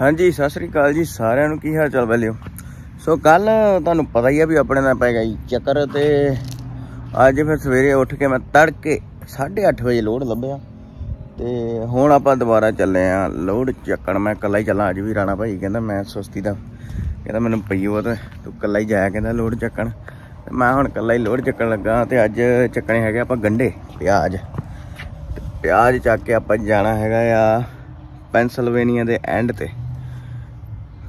ਹਾਂਜੀ, ਸਤਿ ਸ੍ਰੀ ਅਕਾਲ ਜੀ, ਸਾਰਿਆਂ ਨੂੰ ਕੀ ਹਾਲ ਚਾਲ ਬਲਿਓ? ਸੋ ਕੱਲ ਤੁਹਾਨੂੰ ਪਤਾ ਹੀ ਆ ਵੀ ਆਪਣੇ ਨਾਲ ਪੈ ਗਿਆ ਜੀ ਚੱਕਰ ਤੇ ਅੱਜ ਫਿਰ ਸਵੇਰੇ ਉੱਠ ਕੇ ਮੈਂ ਤੜਕੇ 8:30 ਵਜੇ ਲੋਡ ਲੱਭਿਆ ਤੇ ਹੁਣ ਆਪਾਂ ਦੁਬਾਰਾ ਚੱਲੇ ਆ ਲੋਡ ਚੱਕਣ। ਮੈਂ ਇਕੱਲਾ ਹੀ ਚੱਲਾਂ, ਅੱਜ ਵੀ ਰਾਣਾ ਭਾਈ ਕਹਿੰਦਾ ਮੈਂ ਸੁਸਤੀ ਦਾ, ਕਹਿੰਦਾ ਮੈਨੂੰ ਪਈ ਉਹ ਤੇ, ਤੂੰ ਇਕੱਲਾ ਹੀ ਜਾਇਆ ਕਹਿੰਦਾ ਲੋਡ ਚੱਕਣ। ਤੇ ਮੈਂ ਹੁਣ ਇਕੱਲਾ ਹੀ ਲੋਡ ਚੱਕਣ ਲੱਗਾ ਤੇ ਅੱਜ ਚੱਕਣੇ ਹੈਗੇ ਆਪਾਂ ਗੰਡੇ, ਪਿਆਜ਼। ਤੇ ਪਿਆਜ਼ ਚੱਕ ਕੇ ਆਪਾਂ ਜਾਣਾ ਹੈਗਾ ਆ ਪੈਨਸਲਵੇਨੀਆ ਦੇ ਐਂਡ ਤੇ।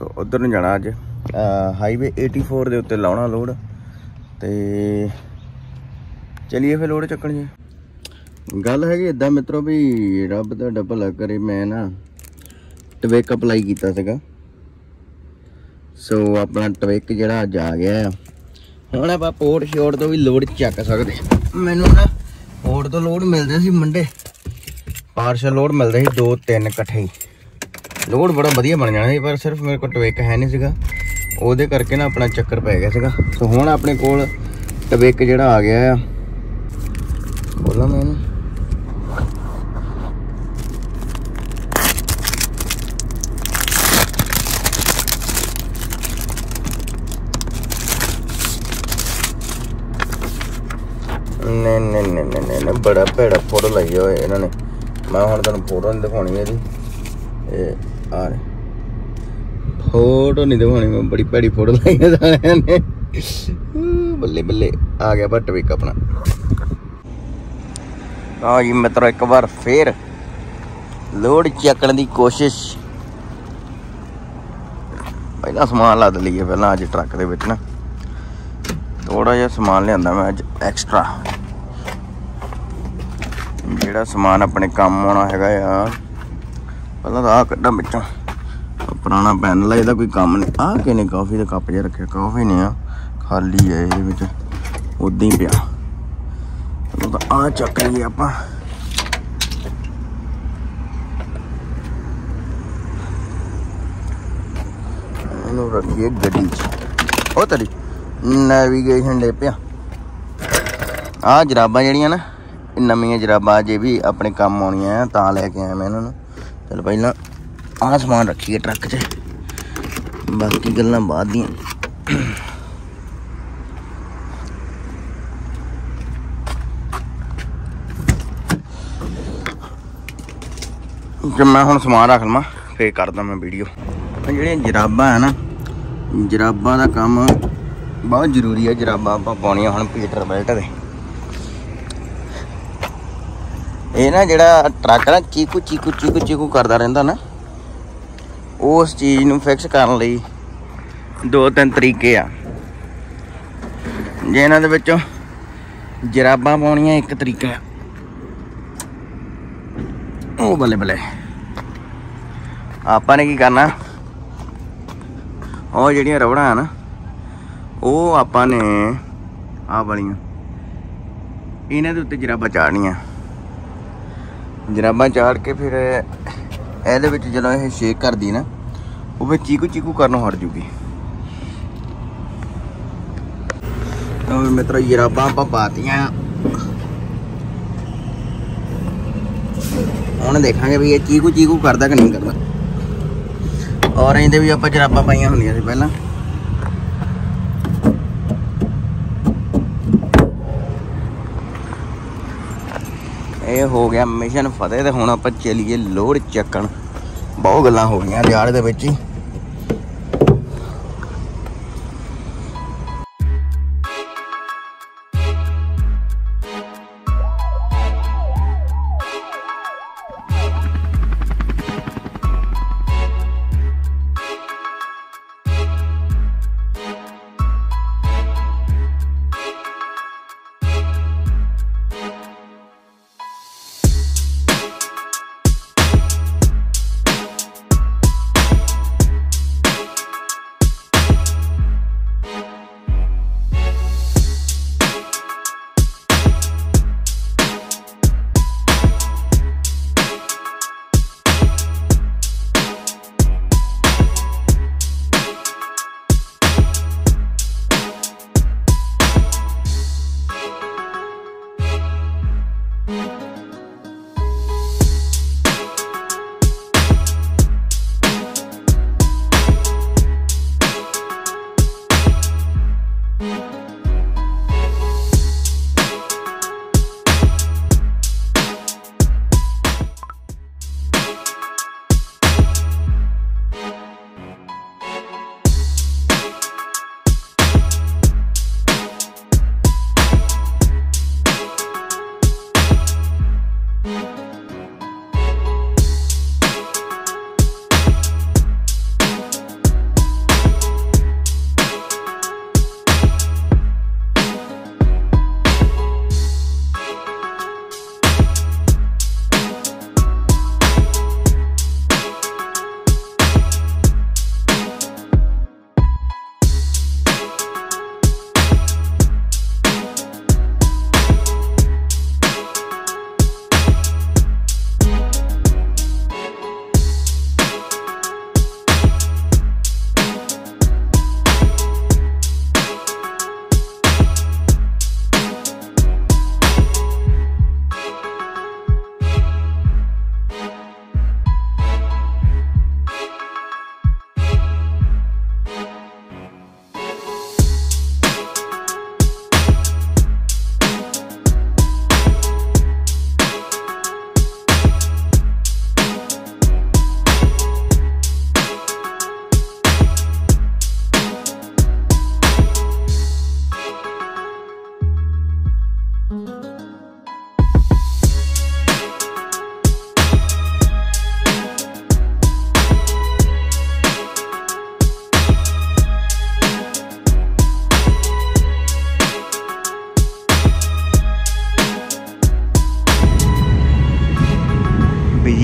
ਸੋ ਉਧਰ ਨੂੰ ਜਾਣਾ ਅੱਜ। ਹਾਈਵੇ 84 ਦੇ ਉੱਤੇ ਲਾਉਣਾ ਲੋਡ। ਤੇ ਚਲਿਏ ਫਿਰ ਲੋਡ ਚੱਕਣ ਜੀ। ਗੱਲ ਹੈਗੀ ਇਦਾਂ ਮਿੱਤਰੋ ਵੀ ਰੱਬ ਦਾ ਡੱਬਾ ਕਰੇ, ਮੈਂ ਨਾ ਟਵੇਕ ਅਪਲਾਈ ਕੀਤਾ ਸੀਗਾ। ਸੋ ਆਪਣਾ ਟਵੇਕ ਜਿਹੜਾ ਅੱਜ ਆ ਗਿਆ ਆ। ਹੁਣ ਆਪਾਂ ਪੋਰਟ ਸ਼ੋਰ ਤੋਂ ਵੀ ਲੋਡ ਚੱਕ ਸਕਦੇ ਮੈਨੂੰ ਨਾ ਪੋਰਟ ਤੋਂ ਲੋਡ ਮਿਲਦੇ ਸੀ ਮੰਡੇ। ਪਾਰਸ਼ਲ ਲੋਡ ਮਿਲਦੇ ਸੀ ਦੋ ਤਿੰਨ ਇਕੱਠੇ ਹੀ ਬੜਾ ਵਧੀਆ ਬਣ ਜਾਣਾ ਸੀ, ਪਰ ਸਿਰਫ ਮੇਰੇ ਕੋਲ ਟਵੇਕ ਹੈ ਨਹੀਂ ਸੀਗਾ। ਉਹਦੇ ਕਰਕੇ ਨਾ ਆਪਣਾ ਚੱਕਰ ਪੈ ਗਿਆ ਸੀਗਾ। ਸੋ ਹੁਣ ਆਪਣੇ ਕੋਲ ਟਵੇਕ ਜਿਹੜਾ ਆ ਗਿਆ ਆ। ਬੋਲਾਂ ਮੈਂ ਇਹਨੂੰ। ਨੇ ਨੇ ਨੇ ਨੇ ਨੇ ਬੜਾ ਭੈੜਾ ਫੋਟੋ ਲਾਈ ਹੋਏ ਇਹਨਾਂ ਨੇ। ਮੈਂ ਹੁਣ ਤੁਹਾਨੂੰ ਫੋਟੋ ਨਹੀਂ ਦਿਖਾਉਣੀ ਇਹਦੀ। ਇਹ ਆ ਫੋਟੋ ਨਹੀਂ ਦਿਖਾਉਣੀ ਮੈਂ ਬੜੀ ਭੈੜੀ ਫੋਟੋ ਲਾਈ ਹੈ ਸਾਰਿਆਂ ਨੇ ਬੱਲੇ ਬੱਲੇ, ਆ ਗਿਆ ਬੱਟ ਵੀ ਆਪਣਾ। ਆ ਜੀ ਮਿੱਤਰੋ, ਇੱਕ ਵਾਰ ਫੇਰ ਲੋਡ ਚੱਕਣ ਦੀ ਕੋਸ਼ਿਸ਼। ਪਹਿਲਾਂ ਸਮਾਨ ਲੱਦ ਲਈਏ, ਪਹਿਲਾਂ ਅੱਜ ਟਰੱਕ ਦੇ ਵਿੱਚ ਨਾ। ਥੋੜਾ ਜਿਹਾ ਸਮਾਨ ਲਿਆਂਦਾ ਮੈਂ ਅੱਜ ਐਕਸਟਰਾ ਜਿਹੜਾ ਸਮਾਨ ਆਪਣੇ ਕੰਮ ਆਉਣਾ ਹੈਗਾ ਆ ਪਹਿਲਾਂ ਤਾਂ ਆ ਕੱਢਾਂ ਵਿੱਚੋਂ। ਪੁਰਾਣਾ ਪੈਨਲ ਆ ਇਹਦਾ ਕੋਈ ਕੰਮ ਨਹੀਂ। ਆ ਕਿਨੇ ਕਾਫੀ ਦਾ ਕੱਪ ਜਿਹਾ ਰੱਖਿਆ ਕਾਫੀ ਨਹੀਂ ਆ। ਖਾਲੀ ਹੈ ਇਹਦੇ ਵਿੱਚ ਉਦਾਂ ਹੀ ਪਿਆ। ਤਾਂ ਆ ਚੱਕ ਲਈਏ ਆਪਾਂ। ਇਹਨੂੰ ਰੱਖੀਏ ਗੱਡੀ 'ਚ। ਉਹ ਤੇਰੀ ਨੈਵੀਗੇਸ਼ਨ ਲੈ ਪਿਆ। ਆ ਜਰਾਬਾਂ ਜਿਹੜੀਆਂ ਨਾ ਨਵੀਆਂ ਜਰਾਬਾਂ ਜੇ ਵੀ ਆਪਣੇ ਕੰਮ ਆਉਣੀਆਂ ਤਾਂ ਲੈ ਕੇ ਆਇਆ ਮੈਂ ਇਹਨਾਂ ਨੂੰ। ਚਲ ਪਹਿਲਾਂ ਆਹ ਸਮਾਨ ਰੱਖੀਏ ਟਰੱਕ 'ਚ। ਬਾਕੀ ਗੱਲਾਂ ਬਾਅਦ ਦੀਆਂ। ਜੇ ਮੈਂ ਹੁਣ ਸਮਾਨ ਰੱਖ ਲਵਾਂ, ਫੇਰ ਕਰਦਾ ਮੈਂ ਵੀਡੀਓ। ਜਿਹੜੀਆਂ ਜਰਾਬਾਂ ਹੈ ਨਾ, ਜਰਾਬਾਂ ਦਾ ਕੰਮ ਬਹੁਤ ਜ਼ਰੂਰੀ ਹੈ ਜਰਾਬਾਂ ਆਪਾਂ ਪਾਉਣੀਆਂ ਹੁਣ ਪੀਟਰ ਬੈਲਟ ਦੇ। ਇਹ ਨਾ ਜਿਹੜਾ ਟਰੱਕ ਨਾ ਚੀਕੂ ਚੀਕੂ ਚੀਕੂ ਚੀਕੂ ਕਰਦਾ ਰਹਿੰਦਾ ਨਾ, ਉਸ ਚੀਜ਼ ਨੂੰ ਫਿਕਸ ਕਰਨ ਲਈ ਦੋ ਤਿੰਨ ਤਰੀਕੇ ਆ। ਜੇ ਇਹਨਾਂ ਦੇ ਵਿੱਚੋਂ ਜਰਾਬਾਂ ਪਾਉਣੀਆਂ, ਇੱਕ ਤਰੀਕਾ ਉਹ ਬੱਲੇ ਬੱਲੇ। ਆਪਾਂ ਨੇ ਕੀ ਕਰਨਾ? ਉਹ ਜਿਹੜੀਆਂ ਰਬੜਾਂ ਆ ਨਾ, ਉਹ ਆਪਾਂ ਨੇ ਆ ਵਾਲੀਆਂ, ਇਹਨਾਂ ਦੇ ਉੱਤੇ ਜਰਾਬਾਂ ਚਾੜਨੀਆਂ। ਜਰਾਬਾਂ ਚਾੜ ਕੇ ਫਿਰ ਇਹਦੇ ਵਿੱਚ ਜਦੋਂ ਇਹ ਸ਼ੇਕ ਕਰਦੀ ਨਾ, ਉਹ ਫਿਰ ਚੀਕੂ ਚੀਕੂ ਕਰਨੋਂ ਹਟ ਜੂਗੀ। ਤਾਂ ਮਿੱਤਰੋ ਜਰਾਬਾਂ ਆਪਾਂ ਪਾਤੀਆਂ। ਹੁਣ ਦੇਖਾਂਗੇ ਵੀ ਇਹ ਚੀਕੂ ਚੀਕੂ ਕਰਦਾ ਕਿ ਨਹੀਂ ਕਰਦਾ। ਔਰੇਂਜ ਦੇ ਵੀ ਆਪਾਂ ਜਰਾਬਾਂ ਪਾਈਆਂ ਹੁੰਦੀਆਂ ਸੀ ਪਹਿਲਾਂ। ਇਹ ਹੋ ਗਿਆ ਮਿਸ਼ਨ ਫਤਿਹ ਤੇ ਹੁਣ ਆਪਾਂ ਚੱਲੀਏ ਲੋੜ ਚੱਕਣ। ਬਹੁਤ ਗੱਲਾਂ ਹੋ ਗਈਆਂ ਦਿਹਾੜੇ ਦੇ ਵਿੱਚ ਹੀ।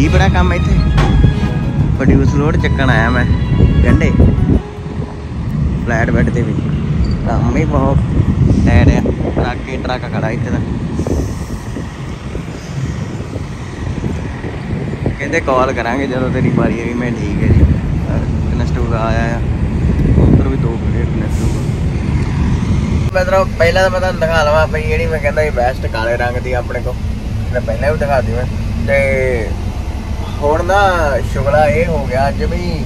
ਬੜਾ ਕੰਮ ਇੱਥੇ। ਪ੍ਰੋਡਿਊਸ ਲੋਡ ਚੱਕਣ ਆਇਆ ਮੈਂ ਗੰਡੇ ਫਲੈਟ ਬੈੱਡ ਤੇ ਵੀ। ਕੰਮ ਹੀ ਬਹੁਤ ਟੈਡ ਆ। ਟਰੱਕ ਹੀ ਟਰੱਕ ਖੜਾ ਇੱਥੇ ਦਾ ਕਹਿੰਦੇ ਕਾਲ ਕਰਾਂਗੇ ਜਦੋਂ ਤੇਰੀ ਵਾਰੀ ਆਈ, ਮੈਂ ਠੀਕ ਹੈ ਜੀ। ਕਨਸਟੂਗਾ ਆਇਆ ਆ। ਉਧਰ ਵੀ ਦੋ ਖੜੇ ਕਨਸਟੂਗਾ ਮਤਲਬ ਪਹਿਲਾਂ ਤਾਂ ਮੈਂ ਤੁਹਾਨੂੰ ਦਿਖਾ ਲਵਾਂ ਪਈ ਜਿਹੜੀ ਮੈਂ ਕਹਿੰਦਾ ਇਹ ਬੈਸਟ ਕਾਲੇ ਰੰਗ ਦੀ ਆਪਣੇ ਕੋਲ। ਮੈਂ ਪਹਿਲਾਂ ਵੀ ਦਿਖਾ ਮੈਂ ਤੇ ਹੁਣ ਨਾ ਸ਼ੁਗਲਾ ਇਹ ਹੋ ਗਿਆ, ਅੱਜ ਵੀ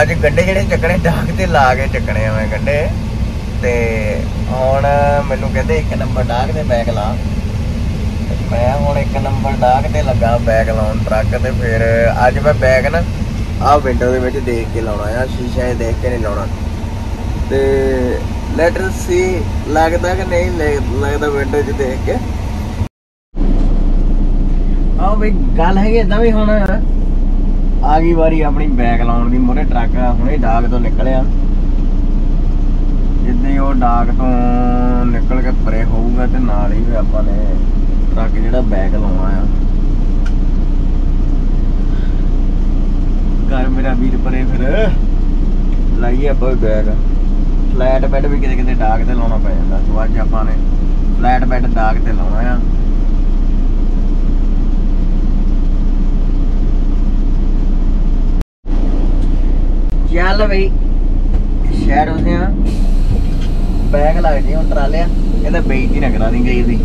ਅੱਜ ਗੱਡੇ ਜਿਹੜੇ ਚੱਕਣੇ, ਡਾਕ ਤੇ ਲਾ ਕੇ ਚੱਕਣੇ ਆ ਮੈਂ ਗੱਡੇ। ਤੇ ਹੁਣ ਮੈਨੂੰ ਕਹਿੰਦੇ ਇੱਕ ਨੰਬਰ ਡਾਕ ਤੇ ਬੈਗ ਲਾ। ਮੈਂ ਹੁਣ ਇੱਕ ਨੰਬਰ ਡਾਕ ਤੇ ਲੱਗਾ ਬੈਗ ਲਾਉਣ ਟਰੱਕ ਤੇ, ਫਿਰ ਅੱਜ ਮੈਂ ਬੈਗ ਨਾ ਆ ਵਿੰਡੋ ਦੇ ਵਿੱਚ ਦੇਖ ਕੇ ਲਾਉਣਾ ਆ, ਸ਼ੀਸ਼ਾ ਦੇਖ ਕੇ ਨਹੀਂ ਲਾਉਣਾ। ਤੇ ਲੈਟਰ ਸੀ ਲੱਗਦਾ ਕਿ ਨਹੀਂ ਲੱਗਦਾ ਵਿੰਡੋ 'ਚ ਦੇਖ ਕੇ। ਆਹ ਗੱਲ ਹੈਗੀ ਇਦਾਂ ਵੀ ਹੁਣ ਆ ਗਈ ਵਾਰੀ ਆਪਣੀ ਬੈਗ ਲਾਉਣ ਦੀ, ਮੋਰੇ ਟਰੱਕ ਹੁਣੇ ਡਾਕ ਤੋਂ ਨਿਕਲਿਆ। ਜਿੱਦਾਂ ਹੀ ਉਹ ਡਾਕ ਤੋਂ ਨਿਕਲ ਕੇ ਪਰੇ ਹੋਊਗਾ ਤੇ ਨਾਲ ਹੀ ਆਪਾਂ ਨੇ ਟਰੱਕ ਜਿਹੜਾ ਬੈਗ ਲਾਉਣਾ ਆ। ਘਰ ਮੇਰਾ ਵੀਰ ਪਰੇ ਫਿਰ ਲਾਈਏ ਆਪਾਂ ਵੀ ਬੈਗ ਫਲੈਟ ਬੈੱਡ ਵੀ ਕਿਤੇ ਕਿਤੇ ਡਾਕ ਤੇ ਲਾਉਣਾ ਪੈ ਜਾਂਦਾ। ਸੋ ਅੱਜ ਆਪਾਂ ਨੇ ਫਲੈਟ ਬੈੱਡ ਡਾਕ ਤੇ ਲਾਉਣਾ ਆ। ਚੱਲ ਬਈ। ਸ਼ਹਿਰ ਉਸੇ ਆ। ਬੈਗ ਲੱਗ ਜੀ ਹੁਣ ਟਰਾਲਿਆ ਇਹਦਾ ਬੇਇੱਜ਼ਤੀ ਨਾ ਕਰਾ ਦੀ ਗਈ ਦੀ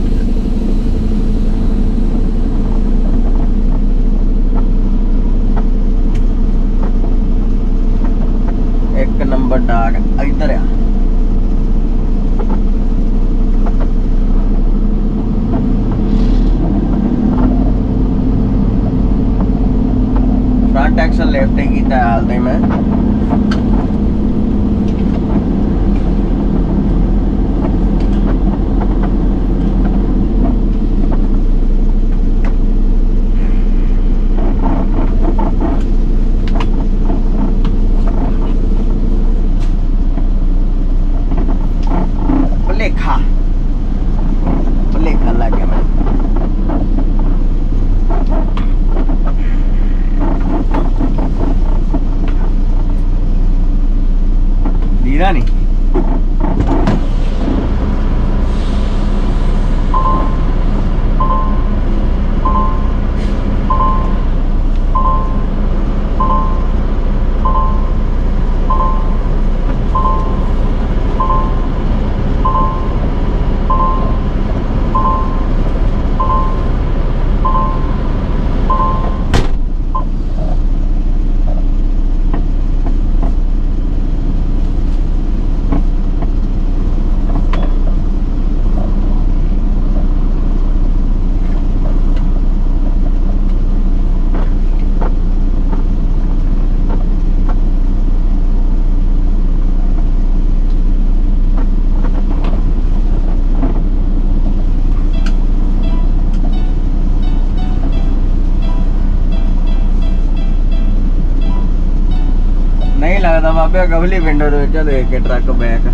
ਨਹੀਂ ਬਾਬੇ ਗਵਲੀ ਵਿੰਡੋ ਦੇ ਵਿੱਚ ਦੇਖ ਕੇ ਟਰੱਕ ਬੈਕ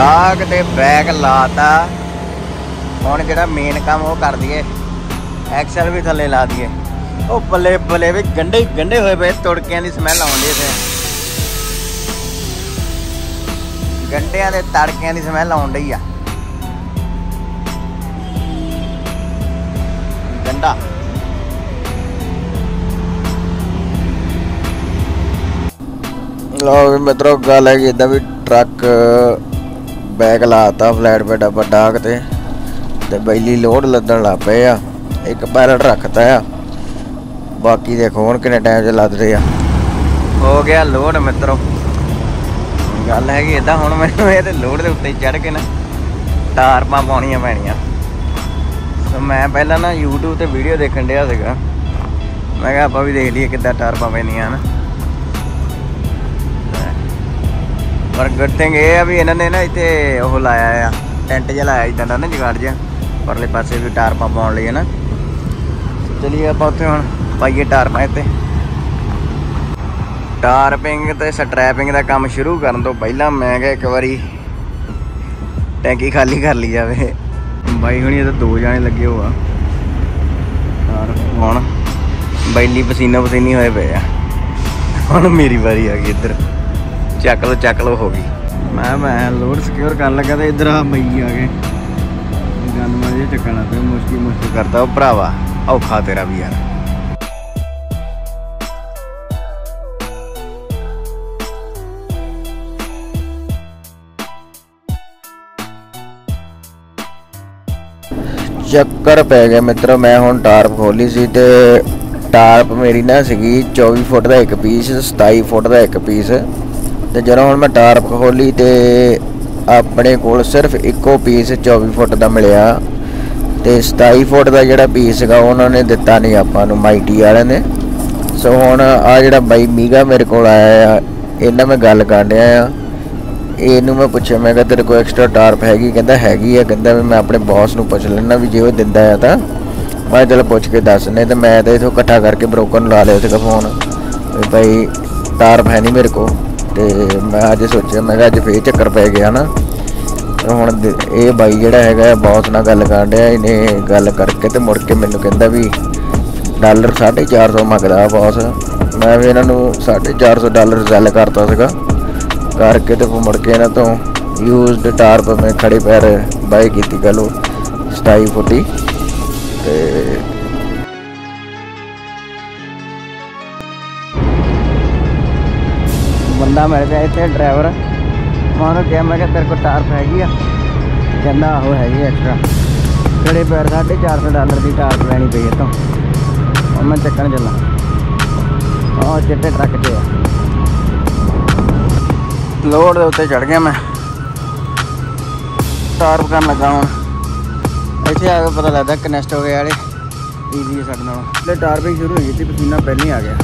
ਡਾਕ ਤੇ ਬੈਗ ਲਾਤਾ। ਹੁਣ ਜਿਹੜਾ ਮੇਨ ਕੰਮ ਉਹ ਕਰ ਦਈਏ। ਐਕਸਲ ਵੀ ਥੱਲੇ ਲਾ ਦਈਏ। ਉਹ ਬੱਲੇ ਬੱਲੇ ਵੀ ਗੰਡੇ ਗੰਡੇ ਹੋਏ ਪਏ, ਤੁੜਕਿਆਂ ਦੀ ਸਮੈਲ ਆਉਂਦੀ ਤੇ ਗੰਡਿਆਂ ਦੇ ਤੜਕਿਆਂ ਦੀ ਸਮੈਲ ਆਉਣ ਡਈ ਆ। ਗੰਡਾ ਲੋ ਮਿੱਤਰੋ, ਗੱਲ ਹੈ ਕਿ ਇਦਾਂ ਵੀ ਟਰੱਕ ਬੈਗ ਲਾਤਾ ਫਲੈਟ ਬੈਡ ਆਪਾਂ ਡਾਕ ਤੇ ਤੇ ਬੈਲੀ ਲੋਡ ਲੱਦਣ ਲੱਗ ਪਏ ਆ। ਇੱਕ ਪੈਲਟ ਰੱਖਤਾ ਆ। ਬਾਕੀ ਦੇਖੋ ਹੁਣ ਕਿੰਨੇ ਟਾਈਮ 'ਚ ਲੱਦਦੇ ਆ। ਹੋ ਗਿਆ ਲੋਡ ਮਿੱਤਰੋ। ਗੱਲ ਹੈਗੀ ਇਦਾਂ ਹੁਣ ਮੈਨੂੰ ਇਹ ਤੇ ਲੋਡ ਦੇ ਉੱਤੇ ਚੜ ਕੇ ਨਾ ਟਾਰਪਾਂ ਪਾਉਣੀਆਂ ਪੈਣੀਆਂ। ਸੋ ਮੈਂ ਪਹਿਲਾਂ ਨਾ YouTube ਤੇ ਵੀਡੀਓ ਦੇਖਣ ਡਿਆ ਸੀਗਾ। ਮੈਂ ਕਿਹਾ ਆਪਾਂ ਵੀ ਦੇਖ ਲਈਏ ਕਿੱਦਾਂ ਟਾਰਪਾਂ ਪੈਣੀਆਂ ਹਨ। ਪਰ ਗੁੱਡ ਥਿੰਗ ਇਹ ਆ ਵੀ ਇਹਨਾਂ ਨੇ ਨਾ ਇੱਥੇ ਉਹ ਲਾਇਆ ਆ ਟੈਂਟ ਜਿਹਾ ਲਾਇਆ ਇਦਾਂ ਦਾ ਨਾ ਜਗਾੜ ਜਿਹਾ, ਪਰਲੇ ਪਾਸੇ ਵੀ ਟਾਰਪਾਂ ਪਾਉਣ ਲਈ ਹੈ ਨਾ। ਚਲਿਏ ਆਪਾਂ ਉੱਥੇ ਹੁਣ ਪਾਈਏ ਟਾਰਪਾਂ ਇੱਥੇ। ਟਾਰਪਿੰਗ ਤੇ ਸਟ੍ਰੈਪਿੰਗ ਦਾ ਕੰਮ ਸ਼ੁਰੂ ਕਰਨ ਤੋਂ ਪਹਿਲਾਂ ਮੈਂ ਕਿਹਾ ਇੱਕ ਵਾਰੀ ਟੈਂਕੀ ਖਾਲੀ ਕਰ ਲਈ ਜਾਵੇ। ਬਾਈ ਹੁਣੀ ਤਾਂ ਦੋ ਜਾਣੇ ਲੱਗੇ ਹੋਆ ਯਾਰ ਹੁਣ ਬੈਲੀ ਪਸੀਨਾ ਪਸੀਨੀ ਹੋਏ ਪਏ ਆ। ਹੁਣ ਮੇਰੀ ਵਾਰੀ ਆ ਗਈ ਇੱਧਰ। ਚੱਕ ਲੋ ਚੱਕ ਲੋ ਹੋ ਗਈ। ਮੈਂ ਮੈਂ ਲੋਡ ਸਿਕਿਉਰ ਕਰਨ ਲੱਗਾ ਤੇ ਇੱਧਰ ਆ ਮਈ ਆ ਗਏ। ਗੰਦ ਮਾਰੇ ਚੱਕਣਾ ਤੇ ਮੁਸ਼ਕਿਲ ਮੁਸ਼ਕਿਲ ਕਰਦਾ ਉਹ ਭਰਾਵਾ, ਔਖਾ ਤੇਰਾ ਵੀ ਯਾਰ। ਚੱਕਰ ਪੈ ਗਿਆ ਮਿੱਤਰੋ, ਮੈਂ ਹੁਣ ਟਾਰਪ ਖੋਲੀ ਸੀ ਤੇ ਟਾਰਪ ਮੇਰੀ ਨਾ ਸੀਗੀ 24 ਫੁੱਟ ਦਾ ਇੱਕ ਪੀਸ 27 ਫੁੱਟ ਦਾ ਇੱਕ ਪੀਸ ਤੇ ਜਦੋਂ ਹੁਣ ਮੈਂ ਟਾਰਪ ਖੋਲੀ ਤੇ ਆਪਣੇ ਕੋਲ ਸਿਰਫ ਇੱਕੋ ਪੀਸ 24 ਫੁੱਟ ਦਾ ਮਿਲਿਆ ਤੇ 27 ਫੁੱਟ ਦਾ ਜਿਹੜਾ ਪੀਸ ਸੀਗਾ, ਉਹਨਾਂ ਨੇ ਦਿੱਤਾ ਨਹੀਂ ਆਪਾਂ ਨੂੰ ਮਾਈਟੀ ਵਾਲਿਆਂ ਨੇ। ਸੋ ਹੁਣ ਆ ਜਿਹੜਾ ਬਾਈ ਮੀਗਾ ਮੇਰੇ ਕੋਲ ਆਇਆ ਆ ਇਹਨਾਂ ਮੈਂ ਗੱਲ ਕਰ ਰਿਹਾ ਆ। ਇਹਨੂੰ ਮੈਂ ਪੁੱਛਿਆ, ਮੈਂ ਕਿਹਾ ਤੇਰੇ ਕੋਲ ਐਕਸਟਰਾ ਟਾਰਪ ਹੈਗੀ, ਕਹਿੰਦਾ ਹੈਗੀ ਆ, ਕਹਿੰਦਾ ਵੀ ਮੈਂ ਆਪਣੇ ਬੌਸ ਨੂੰ ਪੁੱਛ ਲੈਣਾ ਵੀ ਜੇ ਉਹ ਦਿੰਦਾ ਆ ਤਾਂ। ਮੈਂ ਚਲ ਪੁੱਛ ਕੇ ਦੱਸ, ਨਹੀਂ ਤੇ ਮੈਂ ਤਾਂ ਇਥੋਂ ਇਕੱਠਾ ਕਰਕੇ ਬ੍ਰੋਕਰ ਨੂੰ ਲਾ ਲਿਆ ਸੀਗਾ ਫੋਨ ਵੀ ਭਾਈ ਟਾਰਪ ਹੈ ਨਹੀਂ ਮੇਰੇ ਕੋਲ। ਤੇ ਮੈਂ ਅੱਜ ਸੋਚਿਆ, ਮੈਂ ਕਿਹਾ ਅੱਜ ਫੇਰ ਚੱਕਰ ਪੈ ਗਿਆ ਨਾ। ਤੇ ਹੁਣ ਇਹ ਬਾਈ ਜਿਹੜਾ ਹੈਗਾ ਬੌਸ ਨਾਲ ਗੱਲ ਕਰ ਰਿਹਾ ਇਹਨੇ ਗੱਲ ਕਰਕੇ ਤੇ ਮੁੜ ਕੇ ਮੈਨੂੰ ਕਹਿੰਦਾ ਵੀ ਡਾਲਰ 450 ਮੰਗਦਾ ਬੌਸ ਮੈਂ ਵੀ ਇਹਨਾਂ ਨੂੰ 450 ਡਾਲਰ ਸੈੱਲ ਕਰਤਾ ਸੀਗਾ। ਕਰਕੇ ਤੇ ਮੁੜ ਕੇ ਇਹਨਾਂ ਤੋਂ ਯੂਜ਼ਡ ਟਾਰਪ ਮੈਂ ਖੜੇ ਪੈਰ ਬਾਈ ਕੀਤੀ ਗੱਲ ਉਹ 27 ਫੁੱਟੀ। ਤੇ ਬੰਦਾ ਮਿਲ ਗਿਆ ਇੱਥੇ ਡਰਾਈਵਰ ਮੈਂ ਉਹਨੂੰ ਕਿਹਾ, ਮੈਂ ਕਿਹਾ, ਤੇਰੇ ਕੋਲ ਟਾਰਪ ਹੈਗੀ ਆ। ਕਹਿੰਦਾ, ਆਹੋ, ਹੈਗੀ ਐਕਸਟਰਾ ਖੜੇ ਪੈਰ 450 ਡਾਲਰ ਦੀ ਟਾਰਪ ਲੈਣੀ ਪਈ ਇਤੋਂ ਹੁਣ ਮੈਂ ਚੱਕਣ ਚੱਲਾਂ। ਆਹ ਚਿੱਟੇ ਟਰੱਕ 'ਚ ਆ। ਲੋਡ ਦੇ ਉੱਤੇ ਚੜ ਗਿਆ ਮੈਂ। ਟਾਰਪ ਕਰਨ ਲੱਗਾ ਹੁਣ। ਇੱਥੇ ਆ ਕੇ ਪਤਾ ਲੱਗਦਾ ਕਨੈਸਟ ਹੋ ਗਿਆ ਵਾਲੇ। ਈਜ਼ੀ ਹੈ ਸਾਡੇ ਨਾਲ। ਤੇ ਟਾਰਪਿੰਗ ਸ਼ੁਰੂ ਹੋ ਗਈ ਸੀ ਪਸੀਨਾ ਪਹਿਲਾਂ ਹੀ ਆ ਗਿਆ।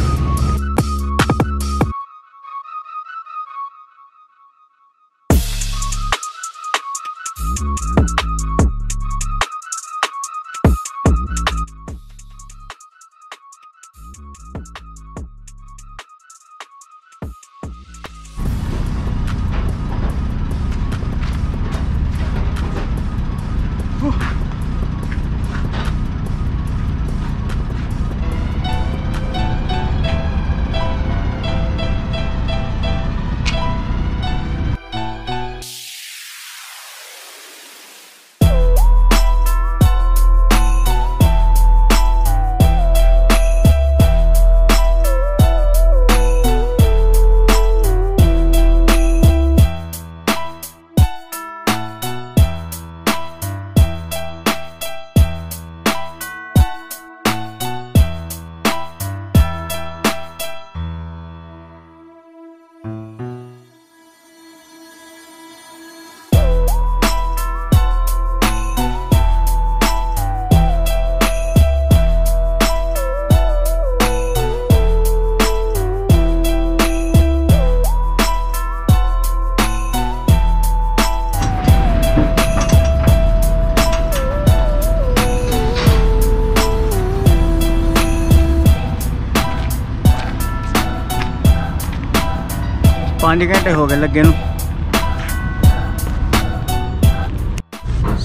ਪੰਜ ਘੰਟੇ ਹੋ ਗਏ ਲੱਗੇ ਨੂੰ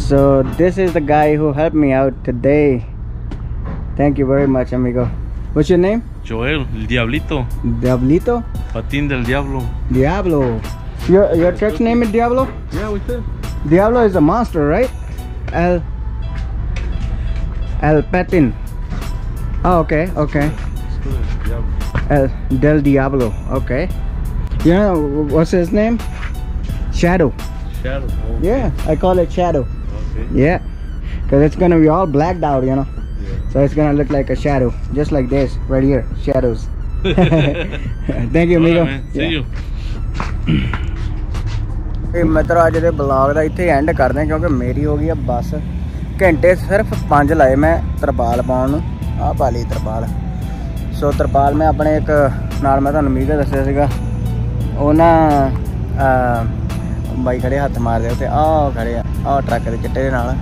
So this is the guy who helped me out today. Thank you very much, amigo. What's your name? Joel, el diablito, Diablito? patín del diablo. Diablo. Your your church name is Diablo? Yeah, what's that? Diablo is a monster, right? El El Patin. Oh, okay, okay. El Del Diablo. Okay. You know what's his name? Shadow. Shadow. Oh, Yeah, I call it Shadow. Okay. Yeah, because it's gonna be all blacked out, you know. Yeah. So it's gonna look like a shadow, just like this, right here, shadows. Thank you, amigo. Alright, man. See Yeah. you. ਇਹ ਮਿੱਤਰੋ ਅੱਜ ਦੇ blog ਦਾ ਇੱਥੇ and ਕਰਦੇ ਕਿਉਂਕਿ ਮੇਰੀ ਹੋ ਗਈ ਆ ਬੱਸ ਘੰਟੇ ਸਿਰਫ 5 ਲਾਏ ਮੈਂ ਤਰਪਾਲ ਪਾਉਣ ਨੂੰ ਆਹ ਪਾ ਲਈ ਤਰਪਾਲ ਸੋ ਤਰਪਾਲ ਮੈਂ ਆਪਣੇ ਇੱਕ ਨਾਲ ਮੈਂ ਤੁਹਾਨੂੰ ਮੀਗਾ ਦੱਸਿਆ ਸੀਗਾ ਉਹ ਨਾ ਅਹ, ਬਾਈ ਖੜੇ ਹੱਥ ਮਾਰਦੇ ਉੱਤੇ ਆਹ ਖੜੇ ਆ ਆਹ ਟਰੱਕ ਦੇ ਚਿੱਟੇ ਦੇ ਨਾਲ।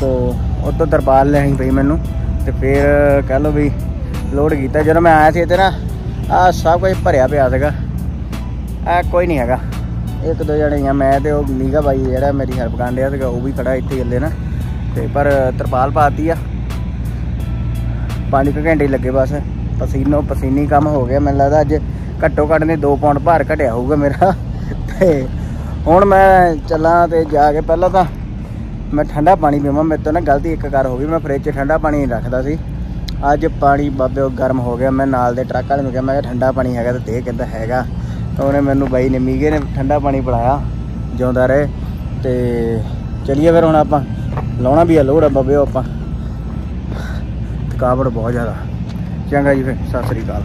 ਸੋ ਉਹ ਤੋਂ ਤਰਪਾਲ ਲੈਣੀ ਪਈ ਮੈਨੂੰ ਤੇ ਫਿਰ ਕਹਿ ਲਓ ਵੀ ਲੋਡ ਕੀਤਾ। ਜਦੋਂ ਮੈਂ ਆਇਆ ਸੀ ਇੱਥੇ ਨਾ ਆਹ ਸਭ ਕੁਝ ਭਰਿਆ ਪਿਆ ਸੀਗਾ। ਆ ਕੋਈ ਨਹੀਂ ਹੈਗਾ। ਇੱਕ ਦੋ ਜਣੇ ਆ ਮੈਂ ਤੇ ਉਹ ਮੀਗਾ ਬਾਈ ਜਿਹੜਾ ਮੇਰੀ ਹੈਲਪ ਕਰਨ ਡਿਆ ਸੀਗਾ ਉਹ ਵੀ ਖੜਾ ਇੱਥੇ ਗੱਲੇ ਨਾ। ਤੇ ਪਰ ਤਰਪਾਲ ਪਾਤੀ ਆ। ਪੰਜ ਕੁ ਘੰਟੇ ਲੱਗੇ ਬਸ। ਪਸੀਨੋ ਪਸੀਨੀ ਕੰਮ ਹੋ ਗਿਆ ਮੈਨੂੰ ਲੱਗਦਾ ਅੱਜ ਘੱਟੋ ਘੱਟ ਨੇ 2 ਪੌਂਡ ਭਾਰ ਘਟਿਆ ਹੋਊਗਾ ਮੇਰਾ। ਤੇ ਹੁਣ ਮੈਂ ਚੱਲਾਂ ਤੇ ਜਾ ਕੇ ਪਹਿਲਾਂ ਤਾਂ ਮੈਂ ਠੰਡਾ ਪਾਣੀ ਪੀਵਾਂ। ਮੇਰੇ ਤੋਂ ਨਾ ਗਲਤੀ ਇੱਕ ਕਰ ਹੋ ਗਈ। ਮੈਂ ਫ੍ਰਿਜ 'ਚ ਠੰਡਾ ਪਾਣੀ ਨਹੀਂ ਰੱਖਦਾ ਸੀ। ਅੱਜ ਪਾਣੀ ਬਾਬੇ ਉਹ ਗਰਮ ਹੋ ਗਿਆ। ਮੈਂ ਨਾਲ ਦੇ ਟਰੱਕ ਵਾਲੇ ਨੂੰ ਕਿਹਾ, ਮੈਂ ਕਿਹਾ ਠੰਡਾ ਪਾਣੀ ਹੈਗਾ ਤੇ ਦੇ, ਕਹਿੰਦਾ ਹੈਗਾ। ਤਾਂ ਉਹਨੇ ਮੈਨੂੰ ਬਾਈ ਨੇ ਮੀਗੇ ਨੇ ਠੰਡਾ ਪਾਣੀ ਪਿਲਾਇਆ, ਜਿਉਂਦਾ ਰਹੇ। ਤੇ ਚਲਿਏ ਫਿਰ ਹੁਣ ਆਪਾਂ। ਲਾਉਣਾ ਵੀ ਆ ਲੋੜ ਆ ਬਾਬੇ ਉਹ ਆਪਾਂ। ਥਕਾਵਟ ਬਹੁਤ ਜ਼ਿਆਦਾ। ਚੰਗਾ ਜੀ ਫਿਰ, ਸਤਿ ਸ੍ਰੀ ਅਕਾਲ।